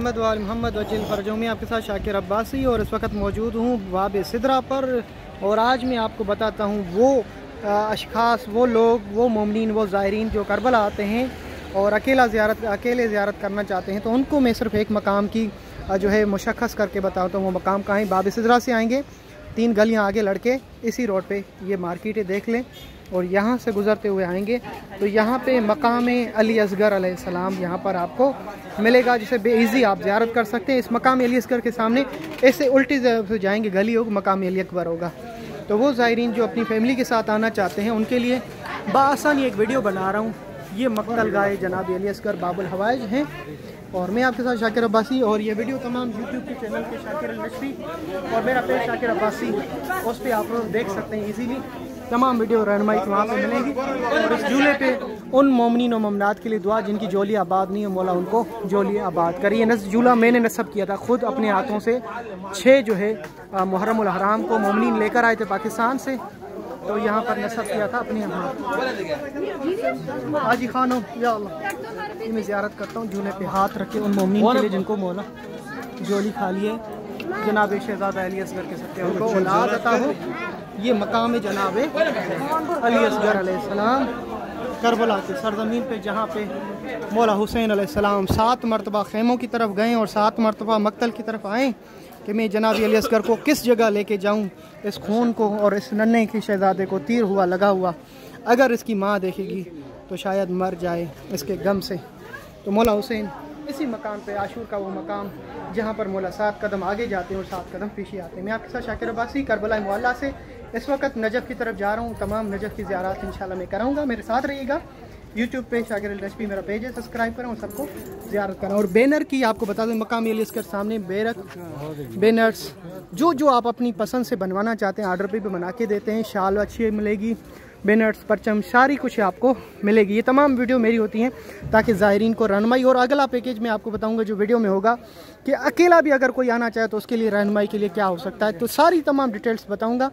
محمد وال محمد وجیل فرجومی آپ کے ساتھ شاکر عباسی اور اس وقت موجود ہوں باب صدرہ پر اور آج میں آپ کو بتاتا ہوں وہ اشخاص، وہ لوگ، وہ مومنین، وہ زائرین جو کربلا آتے ہیں اور اکیلا زیارت، اکیلے زیارت کرنا چاہتے ہیں تو ان کو میں صرف ایک مقام کی جو ہے مشخص کر کے بتاتا ہوں وہ مقام کہاں باب صدرہ سے آئیں گے۔ تین گلیاں آگے لڑکے اسی روڈ پہ یہ مارکیٹیں دیکھ لیں اور یہاں سے گزرتے ہوئے آئیں گے۔ تو یہاں پہ مقام علی اصغر علیہ السلام یہاں پر آپ کو ملے گا، جسے بے ایزی آپ زیارت کر سکتے ہیں۔ اس مقام علی اصغر کے سامنے ایسے الٹی سے جائیں گے، گلی ہوگا مقام علی اکبر ہوگا۔ تو وہ زائرین جو اپنی فیملی کے ساتھ آنا چاہتے ہیں، ان کے لیے بآسانی ایک ویڈیو بنا رہا ہوں۔ یہ مقتل گائے جناب علی اسکر باب الحوائج ہیں۔ اور میں آپ کے ساتھ شاکر عباسی اور یہ ویڈیو تمام یوٹیوب کے چینل کے شاکر النشری اور میرا پیج شاکر عباسی اس پہ آپ لوگ دیکھ سکتے ہیں ایزیلی تمام ویڈیو رہنمائی وہاں پہ ملے گی۔ اور اس جولے پہ ان مومنین و ممنات کے لیے دعا جن کی جولی آباد نہیں ہے مولا ان کو جولی آباد کریے نس جولہ میں نے نصب کیا تھا خود اپنے ہاتھوں سے۔ چھ جو ہے محرم الحرام کو مومنین لے کر آئے تھے پاکستان سے۔ تو یہاں پر نصب کیا تھا اپنے یہاں آجی خانو یا اللہ۔ یہ میں زیارت کرتا ہوں جونے پہ ہاتھ رکھے ان مومنین کے لیے جن کو مولا۔ جولی خالی ہے۔ جناب شہزاد علی اصغر کے سکتے ان کو اولاد عطا ہو۔ یہ مقام جناب علی اصغر علیہ السلام۔ کربلا کے سرزمین پہ، جہاں پہ مولا حسین علیہ السلام سات مرتبہ خیموں کی طرف گئیں اور سات مرتبہ مقتل کی طرف آئیں کہ میں جناب علی اصغر کو کس جگہ لے کے جاؤں؟ اس خون کو اور اس ننے کے شہزادے کو تیر ہوا، لگا ہوا۔ اگر اس کی ماں دیکھے گی تو شاید مر جائے اس کے غم سے۔ تو مولا حسین اسی مقام پہ عاشور کا وہ مقام جہاں پر مولا سات قدم آگے جاتے ہیں اور سات قدم پیچھے آتے ہیں۔ میں آپ کے ساتھ شاکر عباسی کربلا مولا سے اس وقت نجف کی طرف جا رہا ہوں۔ تمام نجف کی زیارات انشاءاللہ میں کراؤں گا۔ میرے ساتھ رہیے گا یوٹیوب پہ شاکر الرشپی میرا پیج ہے سبسکرائب کریں اور سب کو زیارت کریں۔ اور بینر کی آپ کو بتا دیں مقامی علی کر سامنے بیرک، بینرز، جو جو آپ اپنی پسند سے بنوانا چاہتے ہیں، آرڈر پہ بھی بنا کے دیتے ہیں۔ شال اچھی ملے گی۔ بینرز، پرچم، ساری کچھ آپ کو ملے گی۔ یہ تمام ویڈیو میری ہوتی ہیں تاکہ زائرین کو رہنمائی اور اگلا پیکیج میں آپ کو بتاؤں گا جو ویڈیو میں ہوگا کہ اکیلا بھی اگر کوئی آنا چاہے تو اس کے لیے رہنمائی کے لیے کیا ہو سکتا ہے۔ تو ساری تمام ڈیٹیلز بتاؤں گا۔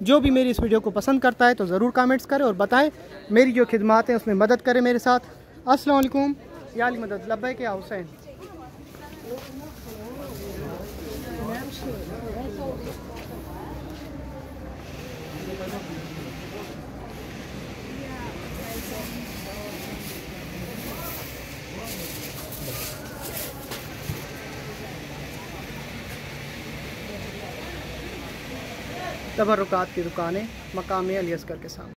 جو بھی میری اس ویڈیو کو پسند کرتا ہے تو ضرور کامنٹس کرے اور بتائیں۔ میری جو خدمات ہیں اس میں مدد کریں میرے ساتھ۔ السلام علیکم۔ یا علی مدد، لبیک یا حسین؟ تبرکات کی دکانیں مقامی السکر کے سامنے۔